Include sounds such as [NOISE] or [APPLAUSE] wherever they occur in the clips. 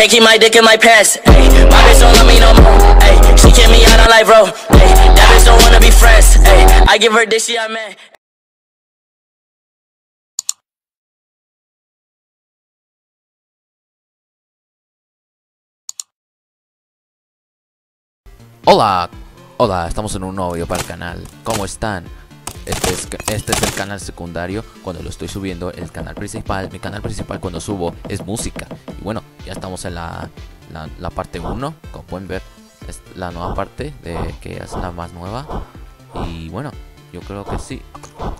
Can't keep my dick in my pants. Ay, my bitch don't love me no more. She me out on life, bro. That bitch don't wanna be friends. I give her this, she I man. Hola, hola, estamos en un nuevo video para el canal. ¿Cómo están? Este es, este es el canal secundario cuando lo estoy subiendo. El canal principal, mi canal principal cuando subo es música. Y bueno, ya estamos en la, la, la parte 1. Como pueden ver, es la nueva parte de que es la más nueva. Y bueno, yo creo que sí.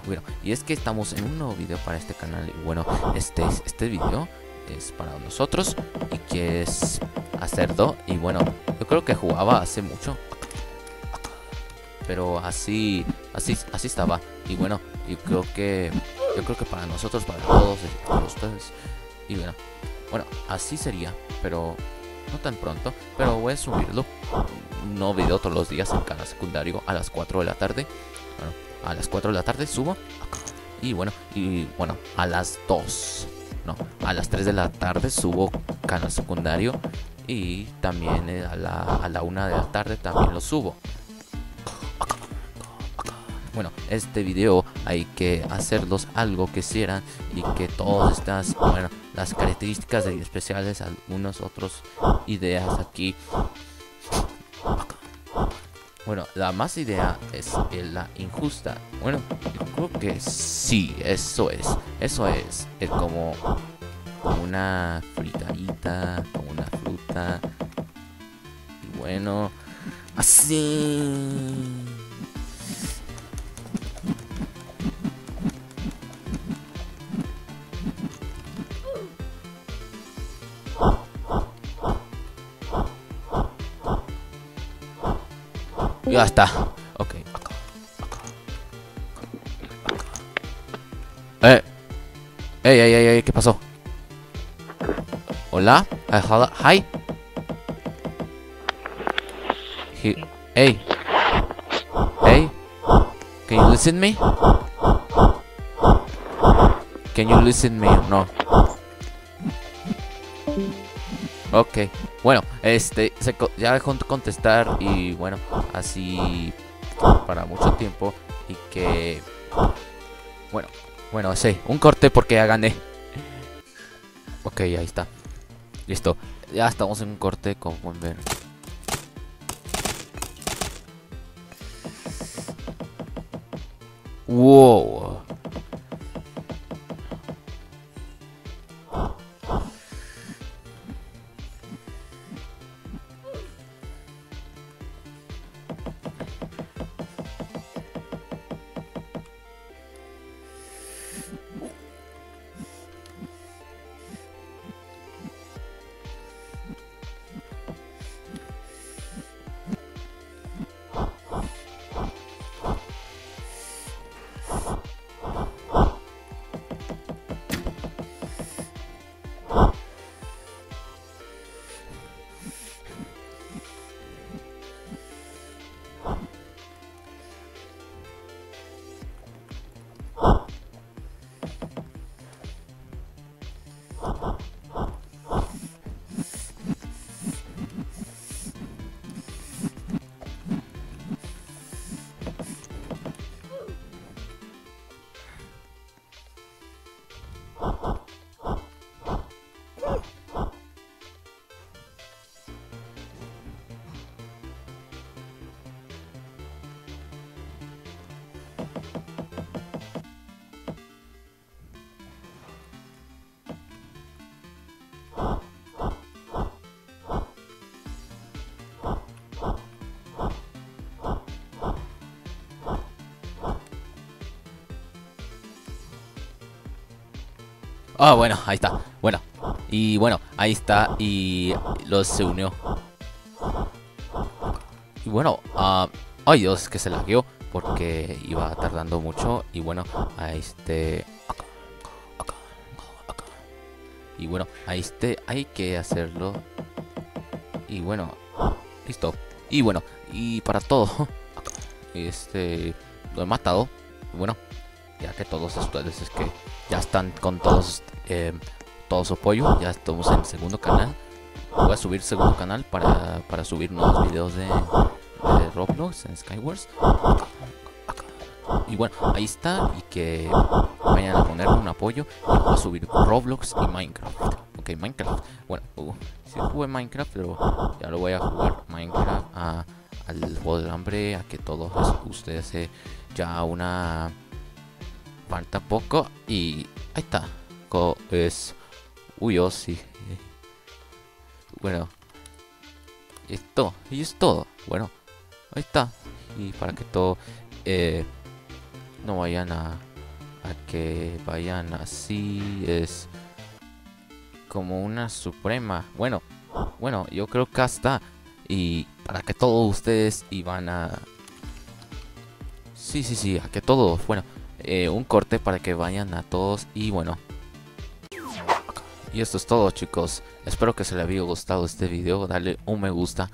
Bueno, y es que estamos en un nuevo video para este canal. Y bueno, este, este video es para nosotros y que es hacerlo. Y bueno, yo creo que jugaba hace mucho. Pero así, así, así estaba. Y bueno, yo creo que, yo creo que para nosotros, para todos, para ustedes. Y bueno, bueno, así sería, pero no tan pronto. Pero voy a subirlo. Nuevo video todos los días en canal secundario a las 4 de la tarde. A las 4 de la tarde subo. Y bueno, y bueno, a las 2. No, a las 3 de la tarde subo canal secundario. Y también eh, a la, a la 1 de la tarde también lo subo. Bueno, este video hay que hacerlos algo que hicieran y que todas estas, bueno, las características especiales, algunas otras ideas aquí. Bueno, la más idea es la injusta. Bueno, yo creo que sí, eso es. Eso es. Es como, una fritadita, como una fruta. Y bueno, así. Ya está. Ok. Acá. Acá. Eh. Ey, ey, ¿qué pasó? Hola. Hi. He hey. Hey. Can you listen me? Can you listen me? No. Ok, bueno, este, se ya dejó de contestar y bueno, así para mucho tiempo y que, bueno, bueno, sí, un corte porque ya gané. Ok, ahí está. Listo, ya estamos en un corte, como pueden ver. Wow. Ah, bueno, ahí está. Bueno, y bueno, ahí está. Y los se unió. Y bueno, ah, ay Dios, que se lagueó. Porque iba tardando mucho. Y bueno, ahí este. Y bueno, ahí este. Hay que hacerlo. Y bueno, listo. Y bueno, y para todo. [LAUGHS] Este. Lo he matado. Bueno, ya que todos ustedes es que ya están con todos eh, todo su apoyo. Ya estamos en segundo canal. voy a subir segundo canal para, para subir nuevos videos de, Roblox en Skywars. Y bueno, ahí está. Y que vayan a ponerle un apoyo. Voy a subir Roblox y Minecraft. Ok, Minecraft. Bueno, uh, sí jugué Minecraft, pero ya lo voy a jugar Minecraft a, al juego del hambre. A que todos ustedes se ya una. Falta poco. Y ahí está. Co es. Uy, oh, sí. Bueno. Esto. Y es todo. Bueno. Ahí está. Y para que todo. Eh, no vayan a, a que vayan así es como una suprema bueno bueno yo creo que hasta y para que todos ustedes iban a sí sí sí a que todos bueno eh, un corte para que vayan a todos y bueno y esto es todo chicos espero que se les haya gustado este video dale un me gusta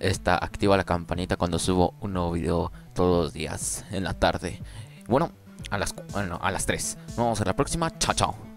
está activa la campanita cuando subo un nuevo video todos los días en la tarde bueno, a las, bueno, a las 3. Nos vemos en la próxima. Chao, chao.